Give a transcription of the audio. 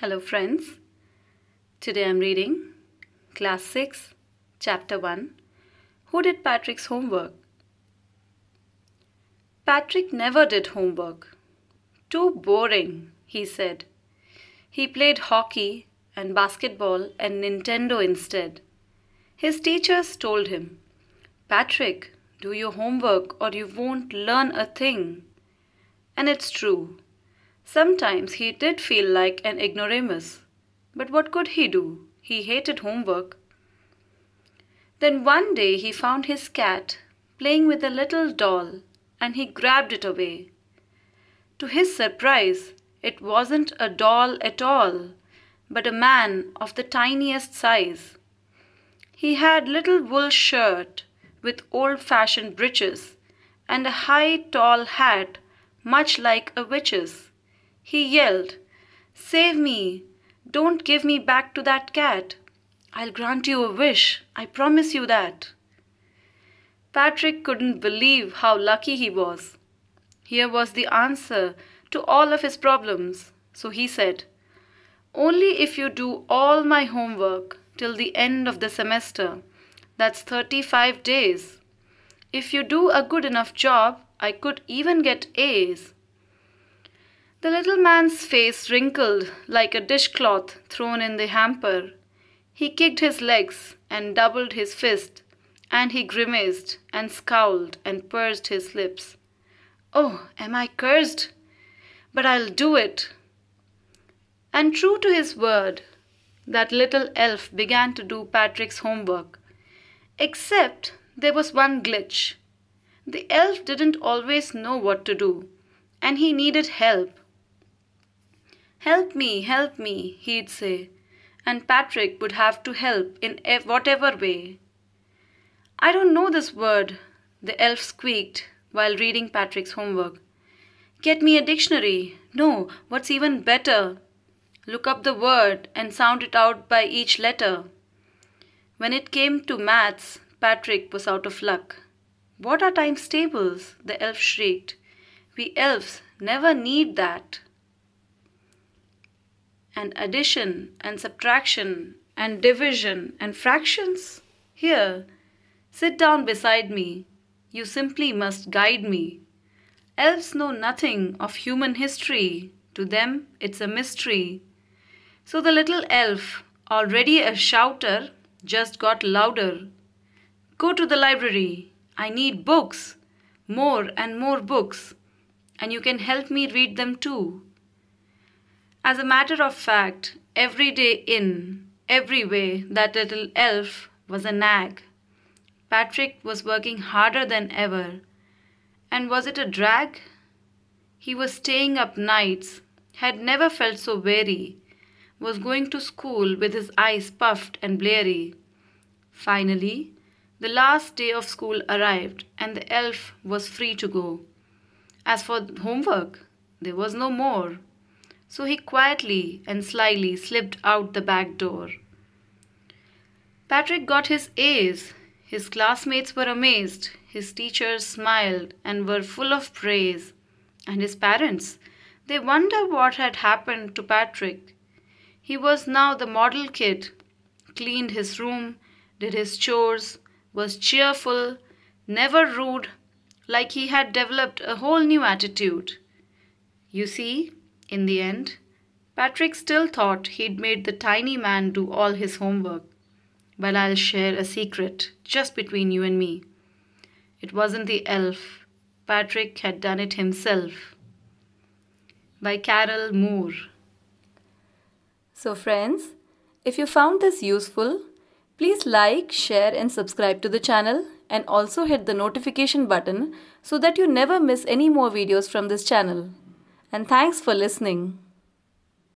Hello, friends. Today I'm reading Class 6, Chapter 1 Who Did Patrick's Homework? Patrick never did homework. Too boring, he said. He played hockey and basketball and Nintendo instead. His teachers told him, Patrick, do your homework or you won't learn a thing. And it's true. Sometimes he did feel like an ignoramus, but what could he do? He hated homework. Then one day he found his cat playing with a little doll and he grabbed it away. To his surprise, it wasn't a doll at all, but a man of the tiniest size. He had little wool shirt with old-fashioned breeches and a high tall hat much like a witch's. He yelled, Save me! Don't give me back to that cat. I'll grant you a wish. I promise you that. Patrick couldn't believe how lucky he was. Here was the answer to all of his problems. So he said, Only if you do all my homework till the end of the semester. That's 35 days. If you do a good enough job, I could even get A's. The little man's face wrinkled like a dishcloth thrown in the hamper. He kicked his legs and doubled his fist, and he grimaced and scowled and pursed his lips. Oh, am I cursed? But I'll do it. And true to his word, that little elf began to do Patrick's homework. Except there was one glitch. The elf didn't always know what to do, and he needed help. Help me, help me, he'd say, and Patrick would have to help in whatever way. I don't know this word, the elf squeaked while reading Patrick's homework. Get me a dictionary. No, what's even better? Look up the word and sound it out by each letter. When it came to maths, Patrick was out of luck. What are times tables? the elf shrieked. We elves never need that and addition and subtraction and division and fractions? Here, sit down beside me. You simply must guide me. Elves know nothing of human history. To them, it's a mystery. So the little elf, already a shouter, just got louder. Go to the library. I need books. More and more books. And you can help me read them too. As a matter of fact, every day in, every way, that little elf was a nag. Patrick was working harder than ever. And was it a drag? He was staying up nights, had never felt so weary, was going to school with his eyes puffed and bleary. Finally, the last day of school arrived and the elf was free to go. As for homework, there was no more so he quietly and slyly slipped out the back door. Patrick got his A's. His classmates were amazed. His teachers smiled and were full of praise. And his parents, they wondered what had happened to Patrick. He was now the model kid, cleaned his room, did his chores, was cheerful, never rude, like he had developed a whole new attitude. You see, in the end, Patrick still thought he'd made the tiny man do all his homework. But I'll share a secret just between you and me. It wasn't the elf. Patrick had done it himself. By Carol Moore. So, friends, if you found this useful, please like, share, and subscribe to the channel, and also hit the notification button so that you never miss any more videos from this channel and thanks for listening.